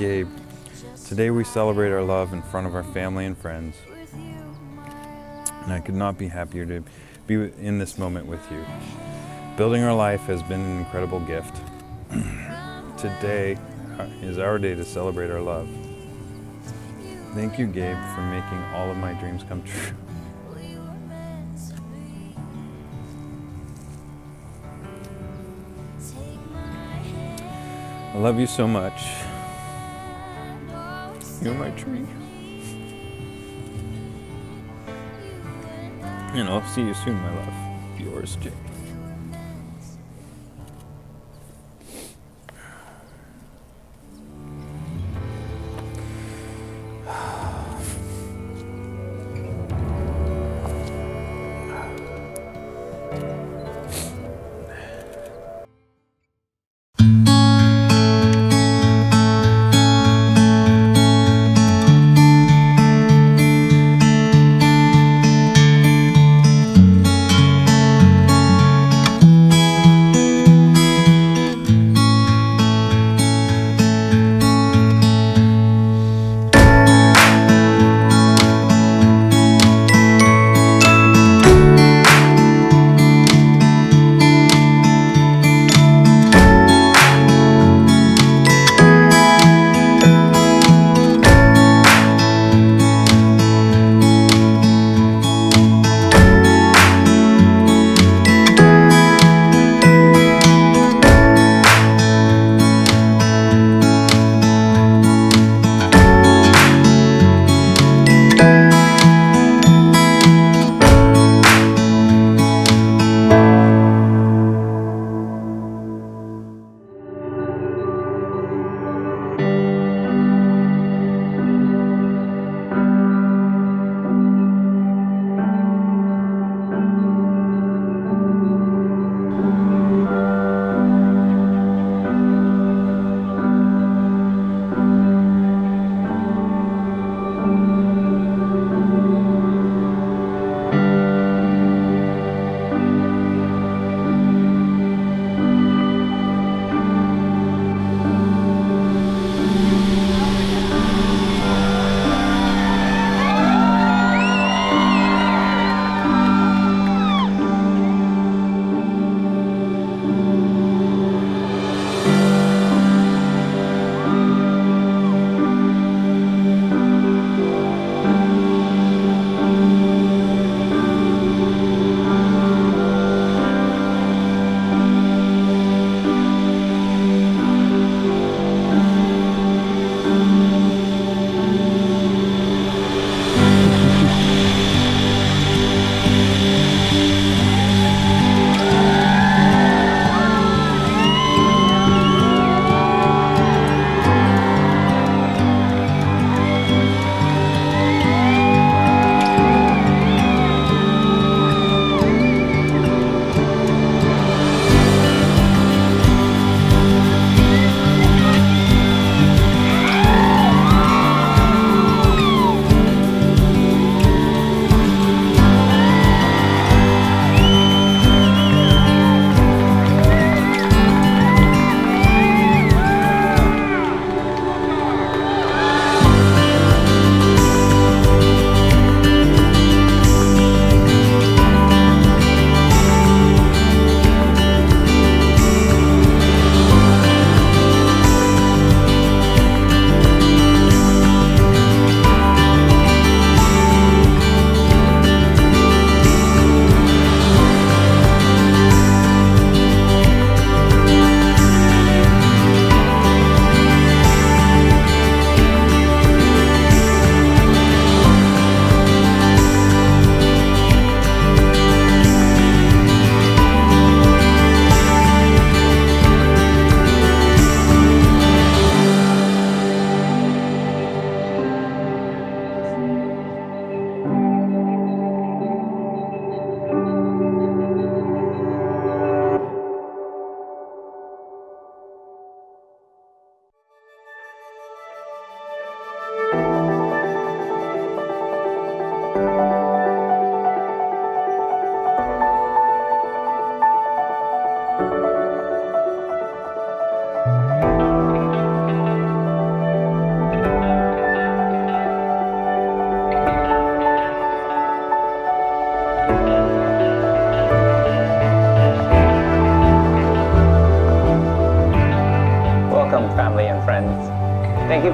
Gabe, today we celebrate our love in front of our family and friends, and I could not be happier to be in this moment with you. Building our life has been an incredible gift. Today uh, is our day to celebrate our love. Thank you, Gabe, for making all of my dreams come true. I love you so much. You're my tree. And I'll see you soon, my love. Yours, Jake.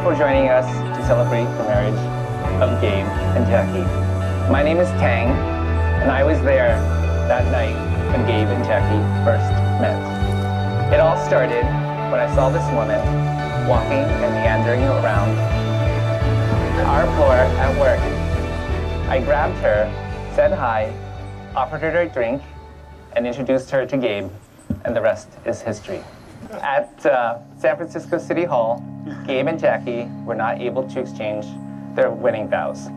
For joining us to celebrate the marriage of Gabe and Jackie. My name is Tang, and I was there that night when Gabe and Jackie first met. It all started when I saw this woman walking and meandering around our floor at work. I grabbed her, said hi, offered her a drink, and introduced her to Gabe, and the rest is history. At uh, San Francisco City Hall, Gabe and Jackie were not able to exchange their wedding vows.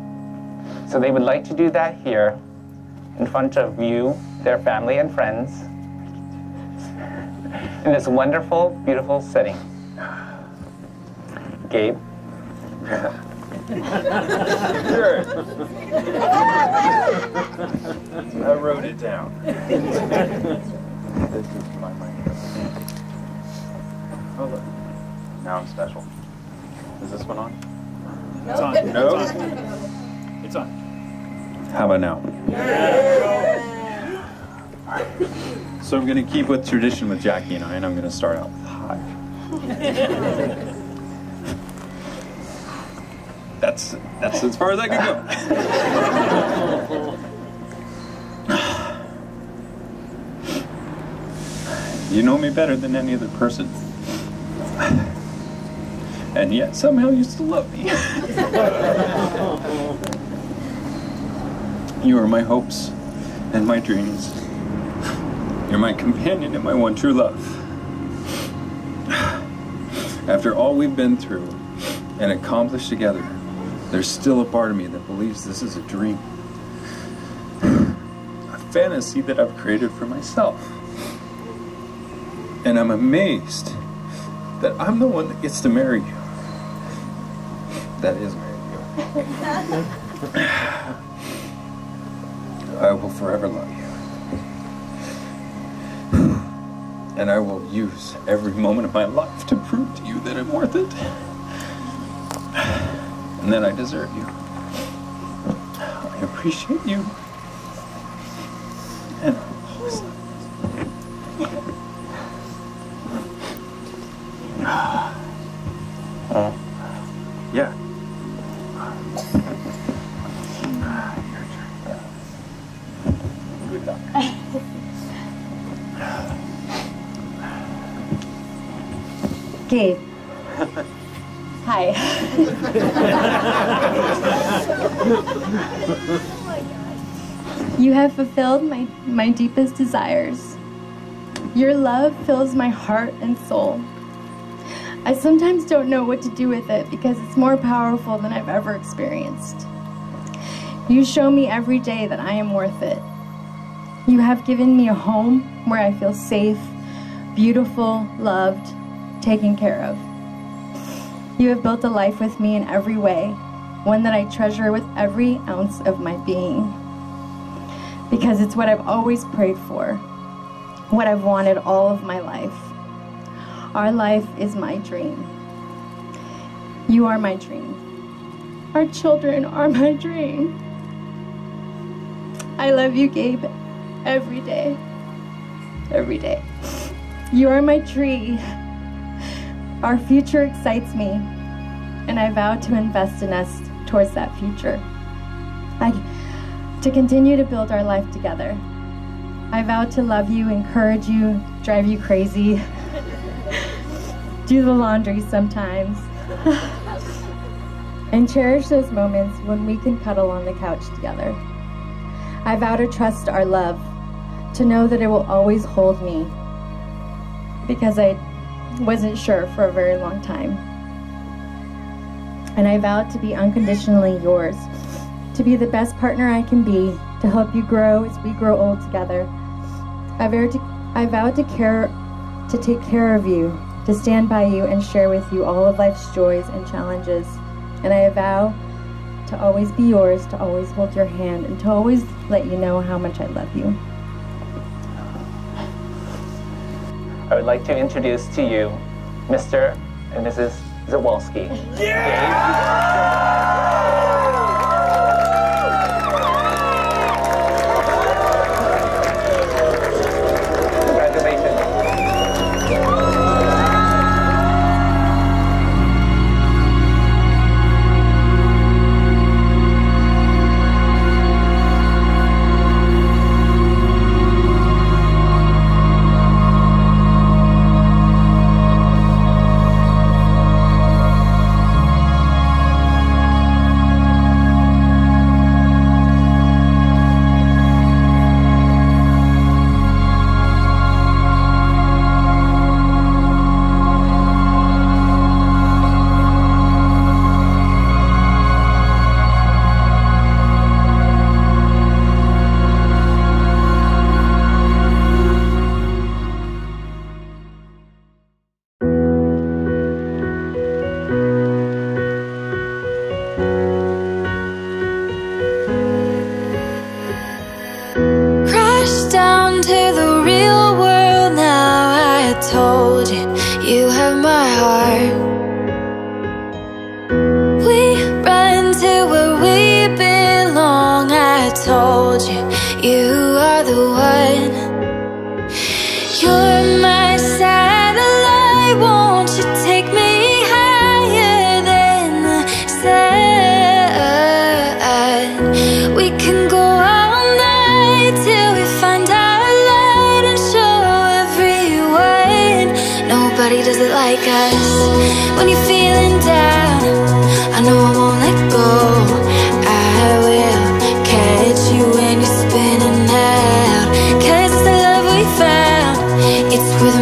So they would like to do that here in front of you, their family and friends, in this wonderful, beautiful setting. Gabe? Sure. I wrote it down. Oh, look. Now I'm special. Is this one on? It's on. No? It's on. It's on. How about now? So I'm going to keep with tradition with Jackie and I, and I'm going to start out with hi. That's that's as far as I can go. You know me better than any other person. And yet somehow you still love me. You are my hopes and my dreams. You're my companion and my one true love. After all we've been through and accomplished together, there's still a part of me that believes this is a dream. A fantasy that I've created for myself. And I'm amazed that I'm the one that gets to marry you. That is marry you. I will forever love you. And I will use every moment of my life to prove to you that I'm worth it. And that I deserve you. I appreciate you. Gabe. Hi. you have fulfilled my, my deepest desires. Your love fills my heart and soul. I sometimes don't know what to do with it because it's more powerful than I've ever experienced. You show me every day that I am worth it. You have given me a home where I feel safe, beautiful, loved, taken care of. You have built a life with me in every way, one that I treasure with every ounce of my being. Because it's what I've always prayed for, what I've wanted all of my life. Our life is my dream. You are my dream. Our children are my dream. I love you, Gabe, every day. Every day. You are my tree. Our future excites me, and I vow to invest in us towards that future. I, to continue to build our life together. I vow to love you, encourage you, drive you crazy, do the laundry sometimes, and cherish those moments when we can cuddle on the couch together. I vow to trust our love, to know that it will always hold me, because I wasn't sure for a very long time. And I vowed to be unconditionally yours, to be the best partner I can be, to help you grow as we grow old together. I vowed to, I vowed to care, to take care of you, to stand by you and share with you all of life's joys and challenges. And I vow to always be yours, to always hold your hand, and to always let you know how much I love you. I would like to introduce to you Mr. and Mrs. Zawalski. Congratulations. It's worth